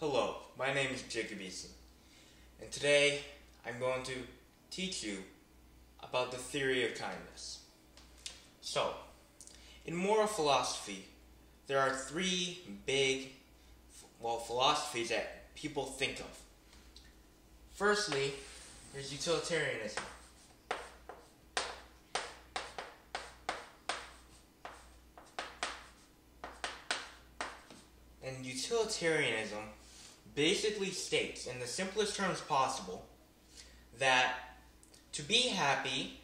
Hello, my name is Jacob Eason, and today I'm going to teach you about the theory of kindness. So, in moral philosophy, there are three big, well, philosophies that people think of. Firstly, there's utilitarianism. And utilitarianism basically states, in the simplest terms possible, that to be happy,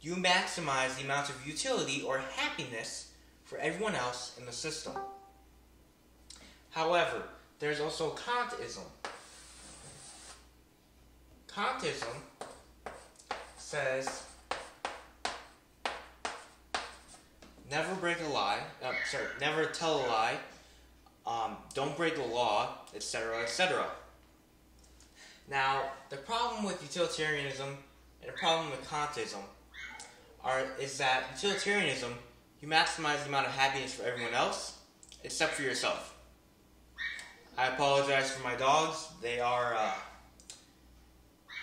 you maximize the amount of utility or happiness for everyone else in the system. However, there's also Kantism. Kantism says never break a lie, uh, sorry, never tell a lie, um, don't break the law, etc., etc. Now, the problem with utilitarianism and the problem with Kantism are is that utilitarianism you maximize the amount of happiness for everyone else except for yourself. I apologize for my dogs. They are uh,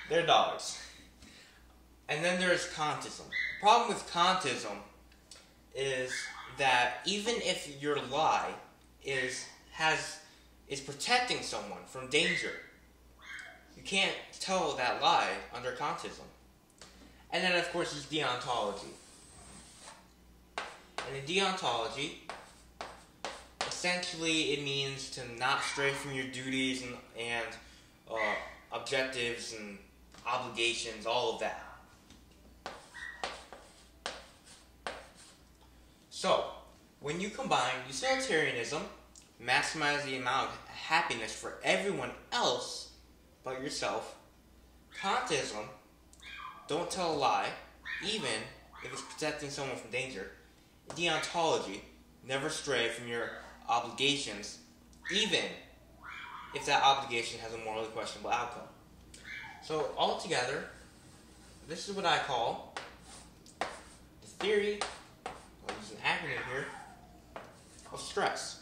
they're dogs. And then there's Kantism. The problem with Kantism is that even if your lie is has is protecting someone from danger. You can't tell that lie under Kantism. And then, of course, is deontology. And in deontology, essentially it means to not stray from your duties and, and uh, objectives and obligations, all of that. So, when you combine utilitarianism maximize the amount of happiness for everyone else but yourself. Kantism, don't tell a lie, even if it's protecting someone from danger. Deontology, never stray from your obligations, even if that obligation has a morally questionable outcome. So, altogether, this is what I call the theory, I'll use an acronym here, of stress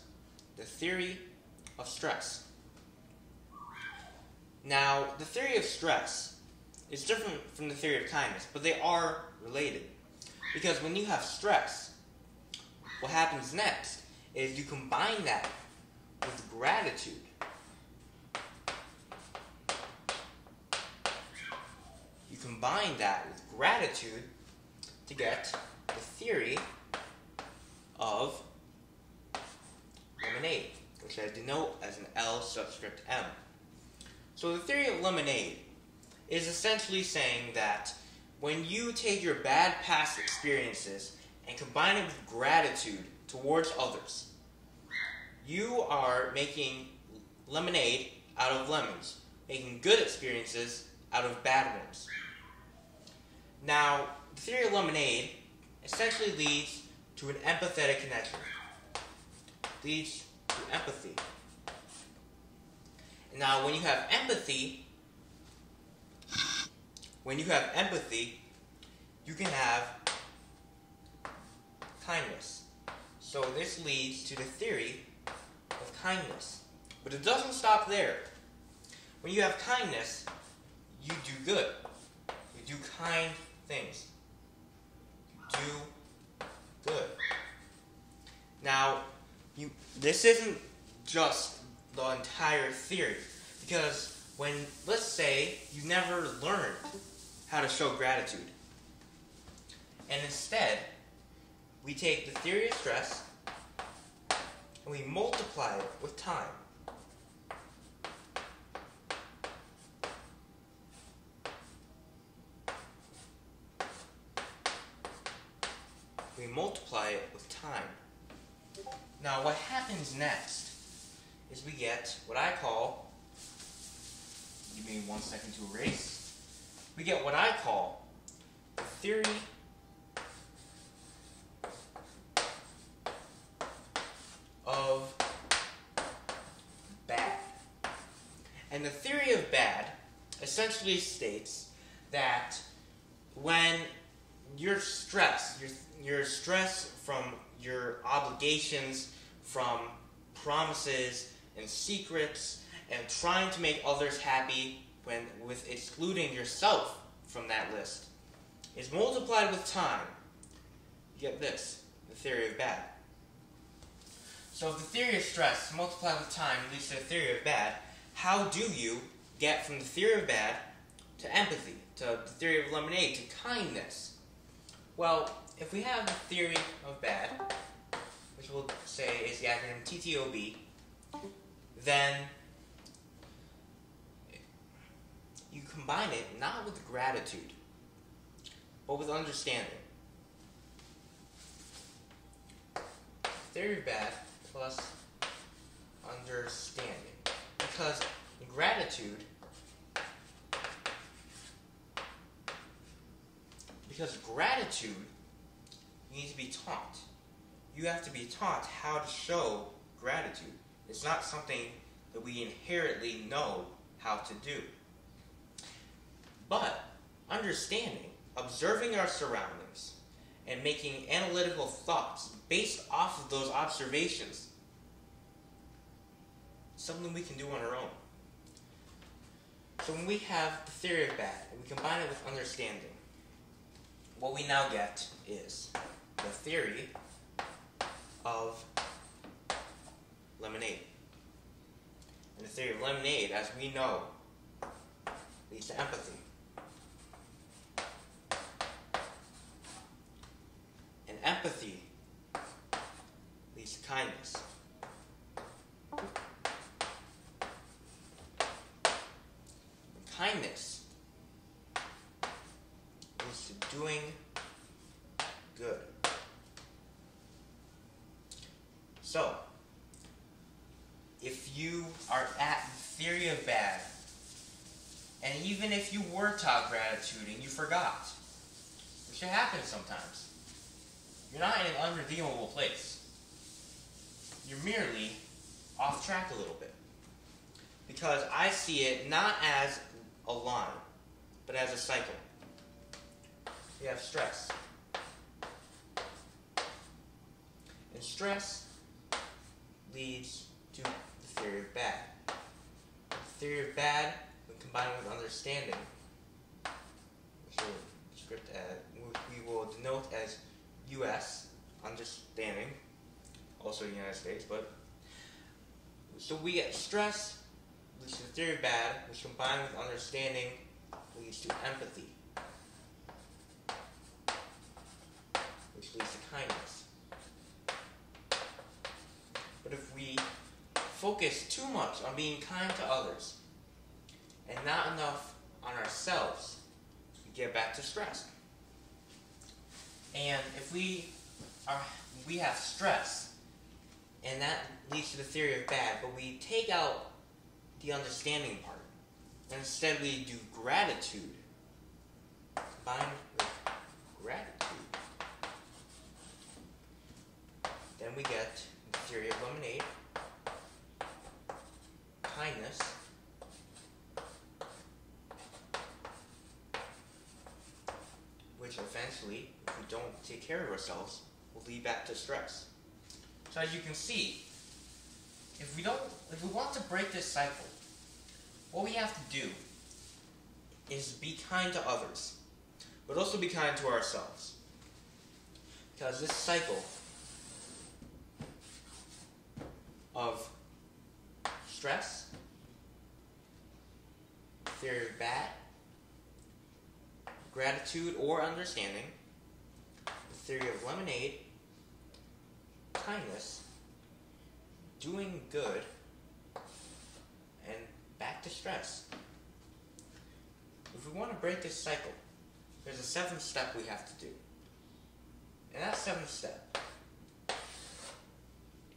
the theory of stress. Now, the theory of stress is different from the theory of kindness, but they are related. Because when you have stress, what happens next is you combine that with gratitude. You combine that with gratitude to get the theory of lemonade, which I denote as an L subscript M. So the theory of lemonade is essentially saying that when you take your bad past experiences and combine it with gratitude towards others, you are making lemonade out of lemons, making good experiences out of bad ones. Now, the theory of lemonade essentially leads to an empathetic connection leads empathy. Now, when you have empathy, when you have empathy, you can have kindness. So this leads to the theory of kindness. But it doesn't stop there. When you have kindness, you do good. You do kind things. You do good. Now, you this isn't just the entire theory. Because when let's say you never learned how to show gratitude and instead we take the theory of stress and we multiply it with time. We multiply it with time now, what happens next is we get what I call, give me one second to erase, we get what I call the theory of bad. And the theory of bad essentially states that when your stress, your, your stress from your obligations from promises and secrets and trying to make others happy when with excluding yourself from that list is multiplied with time. You get this, the theory of bad. So if the theory of stress multiplied with time leads to the theory of bad, how do you get from the theory of bad to empathy, to the theory of lemonade, to kindness? Well, if we have the theory of bad, which we'll say is the acronym TTOB, then you combine it not with gratitude, but with understanding. Theory of bad plus understanding. Because gratitude because gratitude needs to be taught. You have to be taught how to show gratitude. It's not something that we inherently know how to do. But understanding, observing our surroundings, and making analytical thoughts based off of those observations, something we can do on our own. So when we have the theory of bad and we combine it with understanding, what we now get is the theory of lemonade. And the theory of lemonade, as we know, leads to empathy. And empathy leads to kindness. And kindness doing good. So, if you are at the theory of bad, and even if you were taught gratitude and you forgot, which happens sometimes, you're not in an unredeemable place. You're merely off track a little bit. Because I see it not as a line, but as a cycle. You have stress. And stress leads to the theory of bad. The theory of bad, when combined with understanding, which will script we will denote as U.S. understanding, also United States, but so we get stress leads to the theory of bad, which combined with understanding leads to empathy, which leads to kindness. But if we focus too much on being kind to others and not enough on ourselves, we get back to stress. And if we are we have stress, and that leads to the theory of bad, but we take out the understanding part, and instead we do gratitude combined with gratitude. Then we get the theory of lemonade, kindness, which eventually, if we don't take care of ourselves, will lead back to stress. So as you can see, if we don't, if we want to break this cycle, what we have to do is be kind to others, but also be kind to ourselves. Because this cycle of stress, theory of bad, gratitude or understanding, the theory of lemonade, kindness, doing good, and back to stress. If we want to break this cycle, there's a seventh step we have to do. And that seventh step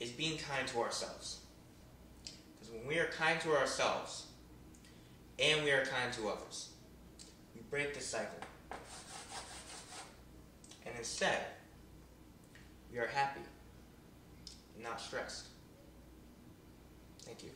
is being kind to ourselves. Because when we are kind to ourselves and we are kind to others, we break the cycle. And instead, we are happy and not stressed. Thank you.